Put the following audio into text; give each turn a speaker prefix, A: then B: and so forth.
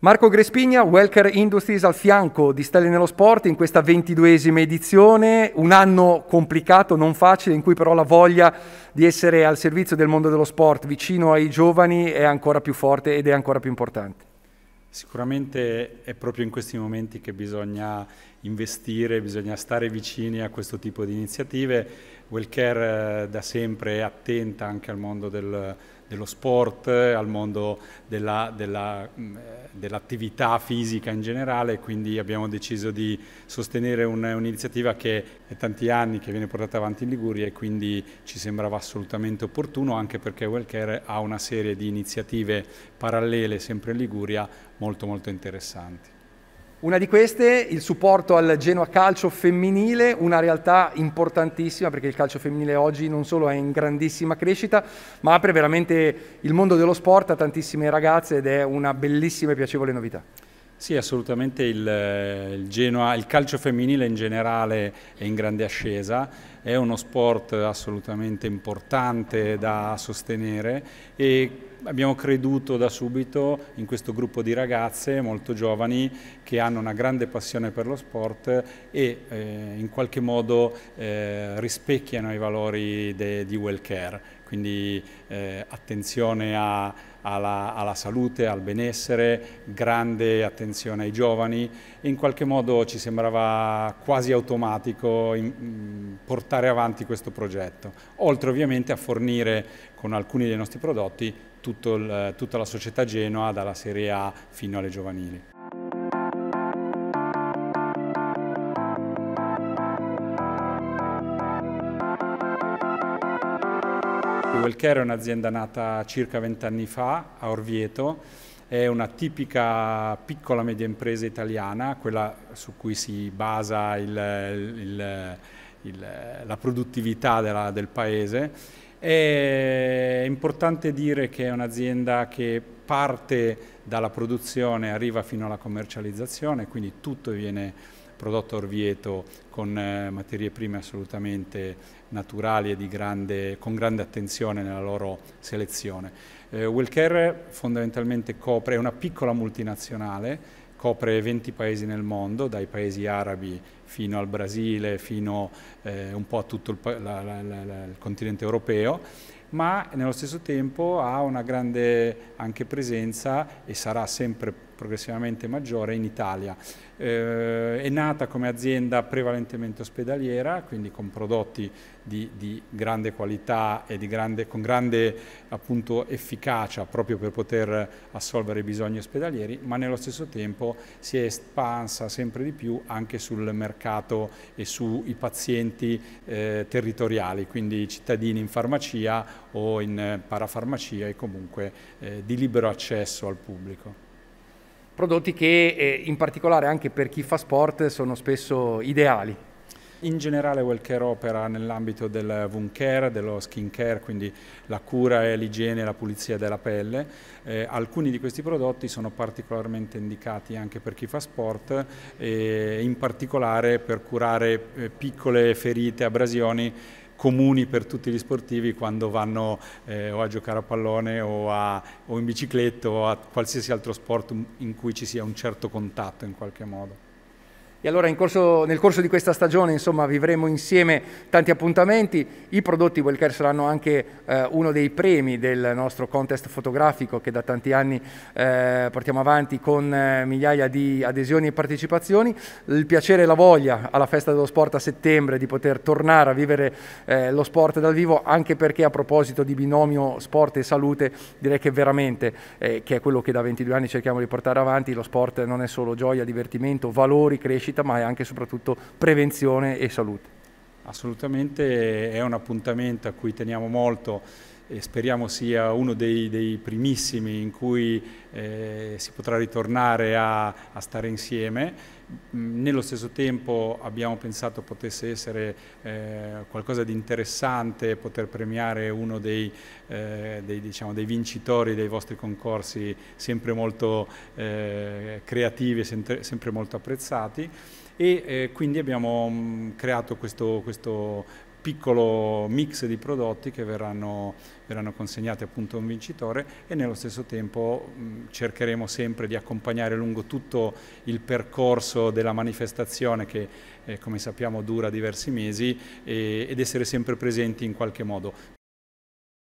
A: Marco Grespigna, Welker Industries al fianco di Stelle nello Sport in questa ventiduesima edizione, un anno complicato, non facile, in cui però la voglia di essere al servizio del mondo dello sport, vicino ai giovani, è ancora più forte ed è ancora più importante.
B: Sicuramente è proprio in questi momenti che bisogna investire, bisogna stare vicini a questo tipo di iniziative. Wellcare eh, da sempre è attenta anche al mondo del, dello sport, al mondo dell'attività mm, dell fisica in generale, quindi abbiamo deciso di sostenere un'iniziativa che è tanti anni che viene portata avanti in Liguria e quindi ci sembrava assolutamente opportuno anche perché Wellcare ha una serie di iniziative parallele sempre in Liguria molto molto interessanti.
A: Una di queste, il supporto al Genoa Calcio femminile, una realtà importantissima perché il calcio femminile oggi non solo è in grandissima crescita, ma apre veramente il mondo dello sport a tantissime ragazze ed è una bellissima e piacevole novità.
B: Sì, assolutamente il, il, Genoa, il calcio femminile in generale è in grande ascesa, è uno sport assolutamente importante da sostenere e abbiamo creduto da subito in questo gruppo di ragazze molto giovani che hanno una grande passione per lo sport e eh, in qualche modo eh, rispecchiano i valori de, di well care quindi eh, attenzione a, alla, alla, salute, al benessere, grande attenzione ai giovani e in qualche modo ci sembrava quasi automatico in, in portare avanti questo progetto, oltre ovviamente a fornire con alcuni dei nostri prodotti il, tutta la società Genoa dalla Serie A fino alle giovanili. Wellcare è un'azienda nata circa vent'anni fa a Orvieto, è una tipica piccola media impresa italiana, quella su cui si basa il, il, il, la produttività della, del paese. È importante dire che è un'azienda che parte dalla produzione, arriva fino alla commercializzazione, quindi tutto viene prodotto a Orvieto con eh, materie prime assolutamente naturali e grande, con grande attenzione nella loro selezione. Eh, Wellcare fondamentalmente copre, una piccola multinazionale, copre 20 paesi nel mondo, dai paesi arabi fino al Brasile, fino eh, un po' a tutto il, la, la, la, il continente europeo ma nello stesso tempo ha una grande anche presenza e sarà sempre progressivamente maggiore in Italia. Eh, è nata come azienda prevalentemente ospedaliera, quindi con prodotti di, di grande qualità e grande, con grande appunto, efficacia proprio per poter assolvere i bisogni ospedalieri, ma nello stesso tempo si è espansa sempre di più anche sul mercato e sui pazienti eh, territoriali, quindi cittadini in farmacia o in parafarmacia e comunque eh, di libero accesso al pubblico
A: prodotti che eh, in particolare anche per chi fa sport sono spesso ideali.
B: In generale Wellcare opera nell'ambito del wound care, dello skin care, quindi la cura e l'igiene e la pulizia della pelle. Eh, alcuni di questi prodotti sono particolarmente indicati anche per chi fa sport e in particolare per curare eh, piccole ferite, abrasioni comuni per tutti gli sportivi quando vanno eh, o a giocare a pallone o, a, o in bicicletta o a qualsiasi altro sport in cui ci sia un certo contatto in qualche modo.
A: E allora corso, nel corso di questa stagione insomma, vivremo insieme tanti appuntamenti, i prodotti Wellcare saranno anche eh, uno dei premi del nostro contest fotografico che da tanti anni eh, portiamo avanti con eh, migliaia di adesioni e partecipazioni, il piacere e la voglia alla festa dello sport a settembre di poter tornare a vivere eh, lo sport dal vivo anche perché a proposito di binomio sport e salute direi che veramente, eh, che è quello che da 22 anni cerchiamo di portare avanti, lo sport non è solo gioia, divertimento, valori, crescita, crescita, ma è anche e soprattutto prevenzione e salute.
B: Assolutamente è un appuntamento a cui teniamo molto e speriamo sia uno dei, dei primissimi in cui eh, si potrà ritornare a, a, stare insieme. Nello stesso tempo abbiamo pensato potesse essere eh, qualcosa di interessante poter premiare uno dei, eh, dei, diciamo, dei, vincitori dei vostri concorsi sempre molto eh, creativi e sempre molto apprezzati e eh, quindi abbiamo mh, creato questo, questo piccolo mix di prodotti che verranno verranno consegnate appunto a un vincitore e nello stesso tempo mh, cercheremo sempre di accompagnare lungo tutto il percorso della manifestazione che eh, come sappiamo dura diversi mesi e, ed essere sempre presenti in qualche modo.